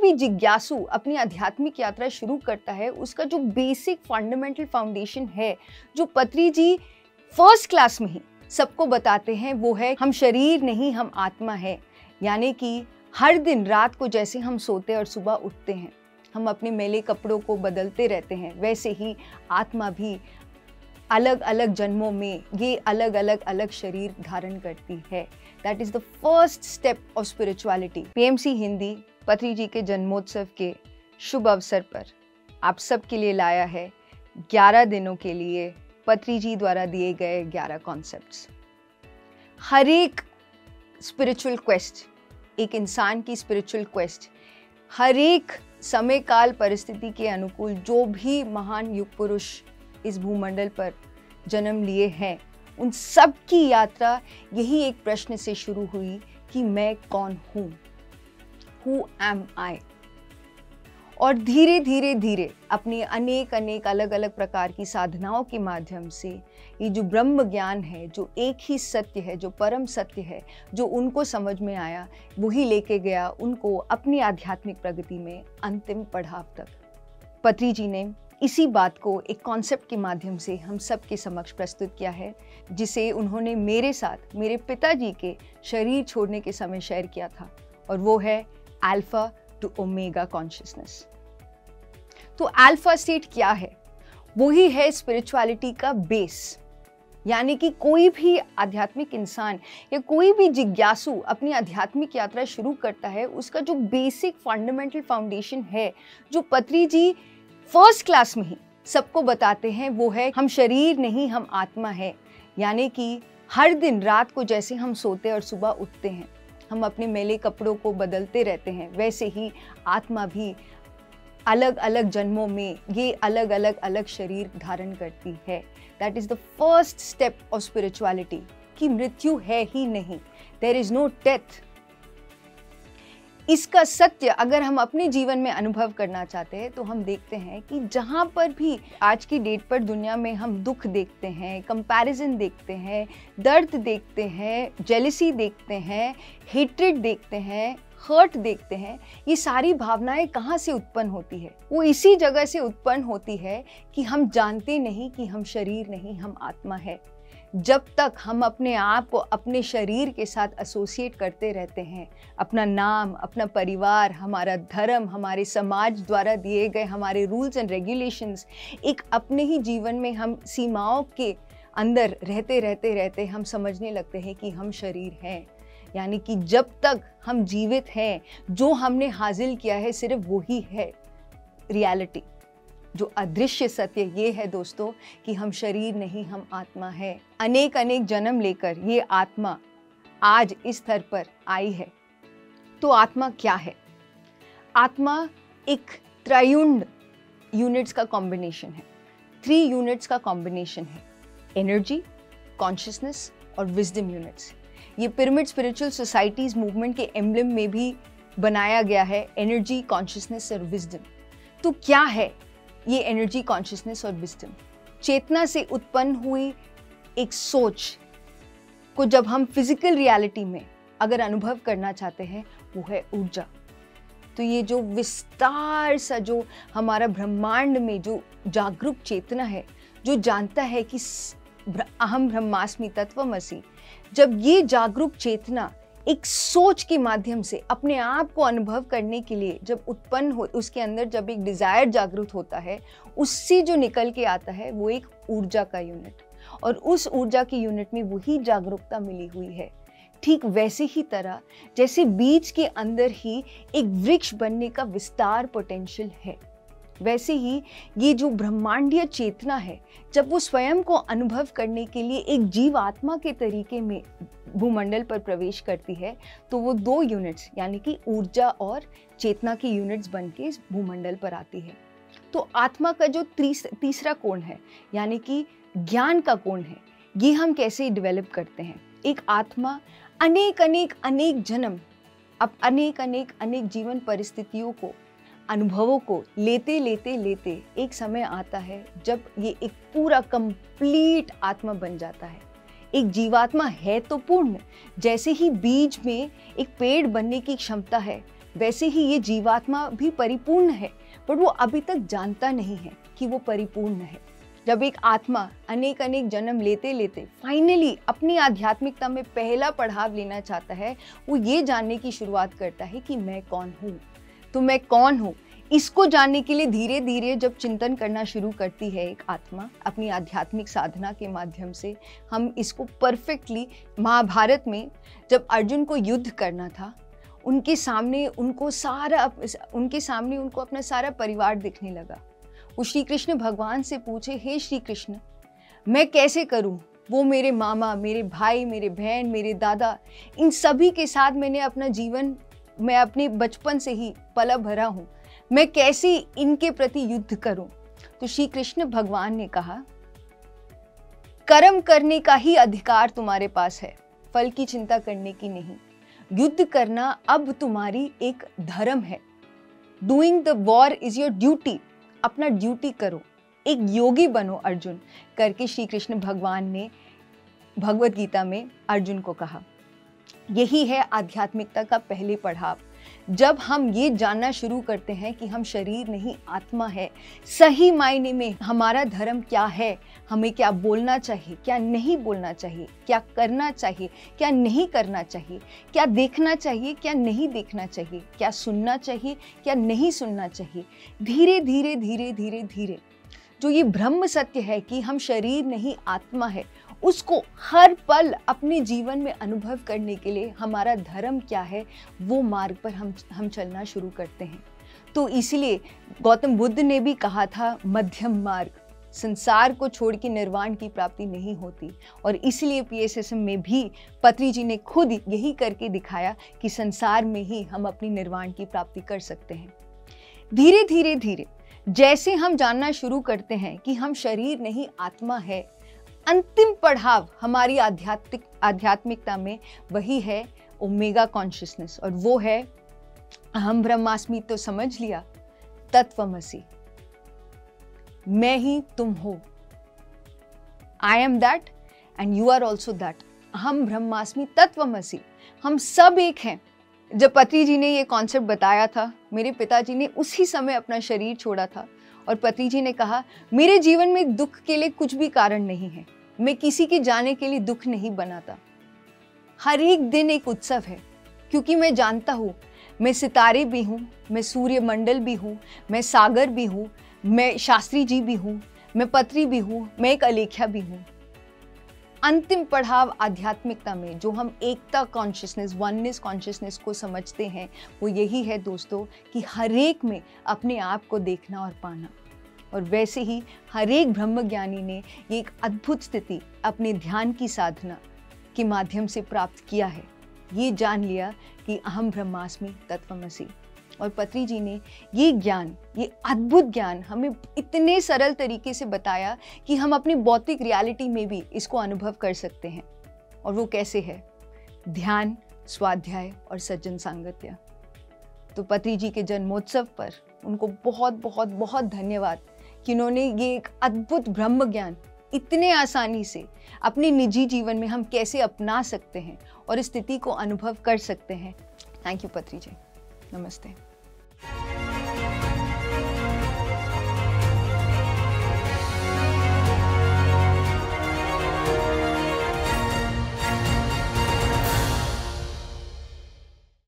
भी जिज्ञासु अपनी आध्यात्मिक यात्रा शुरू करता है, उसका जो बेसिक फंडामेंटल फाउंडेशन है, जो पत्री जी फ़र्स्ट क्लास में ही सबको बताते हैं, वो है हम शरीर नहीं, हम आत्मा है। यानी कि हर दिन रात को जैसे हम सोते और सुबह उठते हैं, हम अपने मेले कपड़ों को बदलते रहते हैं, वैसे ही आत्मा भी अलग अलग जन्मों में ये अलग अलग अलग शरीर धारण करती है। That is the first step of spirituality PMC Hindi Patri ji के जन्मोत्सव के शुभ अवसर पर आप सबके लिए लाया है 11 दिनों के लिए पत्री जी द्वारा दिए गए 11 कॉन्सेप्ट्स हर एक स्पिरिचुअल क्वेस्ट एक इंसान की स्पिरिचुअल क्वेस्ट हर एक समय काल परिस्थिति के अनुकूल जो भी महान युग पुरुष इस भूमंडल पर जन्म लिए हैं, उन सब की यात्रा यही एक प्रश्न से शुरू हुई कि मैं कौन हूँ? हु एम आई और धीरे धीरे धीरे अपनी अनेक अनेक अलग अलग प्रकार की साधनाओं के माध्यम से ये जो ब्रह्म ज्ञान है, जो एक ही सत्य है, जो परम सत्य है, जो उनको समझ में आया, वही लेके गया, उनको अपनी आध्यात्मिक प्रगति में अंतिम पड़ाव तक। पत्री जी ने इसी बात को एक कॉन्सेप्ट के माध्यम से हम सब के समक्ष प्रस्तुत किया है, जिसे उन्होंने मेरे साथ, मेरे पिताजी के शरीर छोड़ने के समय शेयर किया था, और वो है अल्फ़ा टू ओमेगा कॉन्शियसनेस तो अल्फ़ा स्टेट क्या है? वही है स्पिरिचुअलिटी का बेस यानी कि कोई भी आध्यात्मिक इंसान या कोई भी जिज्ञासु अपनी आध्यात्मिक यात्रा शुरू करता है, उसका जो बेसिक फंडामेंटल फाउंडेशन है, जो पत्री जी फ़र्स्ट क्लास में ही सबको बताते हैं, वो है हम शरीर नहीं, हम आत्मा है। यानी कि हर दिन रात को जैसे हम सोते और सुबह उठते हैं। हम अपने मेले कपड़ों को बदलते रहते हैं। वैसे ही आत्मा भी अलग अलग जन्मों में ये अलग अलग अलग शरीर धारण करती है। That is the first step of spirituality कि मृत्यु है ही नहीं। देर इज़ नो डेथ इसका सत्य अगर हम अपने जीवन में अनुभव करना चाहते हैं तो हम देखते हैं कि जहाँ पर भी आज की डेट पर दुनिया में हम दुख देखते हैं कंपैरिजन देखते हैं, दर्द देखते हैं जेलिसी देखते हैं हेट्रेड देखते हैं हर्ट देखते हैं, ये सारी भावनाएँ कहाँ से उत्पन्न होती है? वो इसी जगह से उत्पन्न होती है कि हम जानते नहीं कि हम शरीर नहीं, हम आत्मा है। जब तक हम अपने आप को अपने शरीर के साथ एसोसिएट करते रहते हैं, अपना नाम, अपना परिवार, हमारा धर्म, हमारे समाज द्वारा दिए गए हमारे रूल्स एंड रेगुलेशंस एक अपने ही जीवन में हम सीमाओं के अंदर रहते रहते रहते हम समझने लगते हैं कि हम शरीर हैं। यानी कि जब तक हम जीवित हैं, जो हमने हासिल किया है सिर्फ़ वही है रियलिटी जो अदृश्य सत्य ये है दोस्तों कि हम शरीर नहीं, हम आत्मा है। अनेक अनेक जन्म लेकर ये आत्मा आज इस स्तर पर आई है। तो आत्मा क्या है? आत्मा एक त्रयुंड यूनिट्स का कॉम्बिनेशन है। थ्री यूनिट्स का कॉम्बिनेशन है। एनर्जी कॉन्शियसनेस और विजडम यूनिट्स ये पिरामिड स्पिरिचुअल सोसाइटीज मूवमेंट के एम्बलम में भी बनाया गया है। एनर्जी कॉन्शियसनेस और विजडम तो क्या है? ये एनर्जी कॉन्शियसनेस और विस्टम चेतना से उत्पन्न हुई एक सोच को जब हम फ़िज़िकल रियलिटी में अगर अनुभव करना चाहते हैं, वो है ऊर्जा। तो ये जो विस्तार सा जो हमारा ब्रह्मांड में जो जागरूक चेतना है, जो जानता है कि अहम ब्रह्मास्मि तत्वमसी जब ये जागरूक चेतना एक सोच के माध्यम से अपने आप को अनुभव करने के लिए जब उत्पन्न हो, उसके अंदर जब एक डिज़ायर जागृत होता है, उससे जो निकल के आता है वो एक ऊर्जा का यूनिट और उस ऊर्जा की यूनिट में वही जागरूकता मिली हुई है। ठीक वैसे ही तरह, जैसे बीज के अंदर ही एक वृक्ष बनने का विस्तार पोटेंशियल है। वैसे ही ये जो ब्रह्मांडीय चेतना है जब वो स्वयं को अनुभव करने के लिए एक जीव आत्मा के तरीके में भूमंडल पर प्रवेश करती है तो वो दो यूनिट्स यानी कि ऊर्जा और चेतना की यूनिट्स बन के भूमंडल पर आती है। तो आत्मा का जो तीस, तीसरा कोण है यानी कि ज्ञान का कोण है ये हम कैसे डेवलप करते हैं? एक आत्मा अनेक अनेक अनेक जन्म अब अनेक अनेक अनेक जीवन परिस्थितियों को अनुभवों को लेते लेते लेते एक समय आता है जब ये एक पूरा कंप्लीट आत्मा बन जाता है। एक जीवात्मा है तो पूर्ण। जैसे ही बीज में एक पेड़ बनने की क्षमता है, वैसे ही ये जीवात्मा भी परिपूर्ण है, पर वो अभी तक जानता नहीं है कि वो परिपूर्ण है। जब एक आत्मा अनेक अनेक जन्म लेते लेते फाइनली अपनी आध्यात्मिकता में पहला पढ़ाव लेना चाहता है, वो ये जानने की शुरुआत करता है कि मैं कौन हूँ। तो मैं कौन हूँ? इसको जानने के लिए धीरे धीरे जब चिंतन करना शुरू करती है एक आत्मा, अपनी आध्यात्मिक साधना के माध्यम से, हम इसको परफेक्टली महाभारत में जब अर्जुन को युद्ध करना था, उनके सामने उनको सारा उनके सामने उनको अपना सारा परिवार दिखने लगा। वो श्री कृष्ण भगवान से पूछे, हे श्री कृष्ण मैं कैसे करूँ? वो मेरे मामा, मेरे भाई, मेरे बहन, मेरे दादा, इन सभी के साथ मैंने अपना जीवन मैं अपने बचपन से ही पला भरा हूँ। मैं कैसे इनके प्रति युद्ध करूँ? तो श्री कृष्ण भगवान ने कहा, कर्म करने का ही अधिकार तुम्हारे पास है, फल की चिंता करने की नहीं। युद्ध करना अब तुम्हारी एक धर्म है। Doing the war is your duty अपना ड्यूटी करो। एक योगी बनो अर्जुन, करके श्री कृष्ण भगवान ने भगवत गीता में अर्जुन को कहा। यही है आध्यात्मिकता का पहले पढ़ाव जब हम ये जानना शुरू करते हैं कि हम शरीर नहीं, आत्मा है, सही मायने में हमारा धर्म क्या है, हमें क्या बोलना चाहिए, क्या नहीं बोलना चाहिए, क्या करना चाहिए, क्या नहीं करना चाहिए, क्या देखना चाहिए, क्या नहीं देखना चाहिए, क्या सुनना चाहिए, क्या नहीं सुनना चाहिए, धीरे धीरे धीरे धीरे धीरे। जो ये ब्रह्म सत्य है कि हम शरीर नहीं, आत्मा है उसको हर पल अपने जीवन में अनुभव करने के लिए हमारा धर्म क्या है, वो मार्ग पर हम हम चलना शुरू करते हैं। तो इसलिए गौतम बुद्ध ने भी कहा था, मध्यम मार्ग, संसार को छोड़ के निर्वाण की प्राप्ति नहीं होती। और इसलिए पीएसएसएम में भी पत्री जी ने खुद यही करके दिखाया कि संसार में ही हम अपनी निर्वाण की प्राप्ति कर सकते हैं। धीरे धीरे धीरे, जैसे हम जानना शुरू करते हैं कि हम शरीर नहीं, आत्मा है अंतिम पढ़ाव हमारी आध्यात्मिक, आध्यात्मिकता में वही है ओमेगा कॉन्शियसनेस और वो है हम ब्रह्मास्मि तो समझ लिया, तत्वमसी। मैं ही तुम हो। I am that and you are also that हम ब्रह्मास्मि, तत्वमसी। हम सब एक हैं। जब पति जी ने ये कॉन्सेप्ट बताया था, मेरे पिताजी ने उसी समय अपना शरीर छोड़ा था और पति जी ने कहा, मेरे जीवन में दुख के लिए कुछ भी कारण नहीं है। मैं किसी के जाने के लिए दुख नहीं बनाता। हर एक दिन एक उत्सव है, क्योंकि मैं जानता हूँ, मैं सितारे भी हूँ, मैं सूर्य मंडल भी हूँ, मैं सागर भी हूँ, मैं शास्त्री जी भी हूँ, मैं पत्री भी हूँ, मैं एक अलेख्या भी हूँ। अंतिम पढ़ाव आध्यात्मिकता में, जो हम एकता कॉन्शियसनेस वननेस कॉन्शियसनेस को समझते हैं, वो यही है दोस्तों कि हर एक में अपने आप को देखना और पाना। और वैसे ही हर एक ब्रह्मज्ञानी ने ये एक अद्भुत स्थिति अपने ध्यान की साधना के माध्यम से प्राप्त किया है। ये जान लिया कि अहम ब्रह्मास्मि तत्वमसी। और पत्री जी ने ये ज्ञान, ये अद्भुत ज्ञान हमें इतने सरल तरीके से बताया कि हम अपनी भौतिक रियलिटी में भी इसको अनुभव कर सकते हैं। और वो कैसे है? ध्यान, स्वाध्याय और सज्जन सांगत्य। तो पत्री जी के जन्मोत्सव पर उनको बहुत बहुत बहुत धन्यवाद। कि उन्होंने ये एक अद्भुत ब्रह्म ज्ञान इतने आसानी से अपने निजी जीवन में हम कैसे अपना सकते हैं और इस स्थिति को अनुभव कर सकते हैं। थैंक यू पत्री जी नमस्ते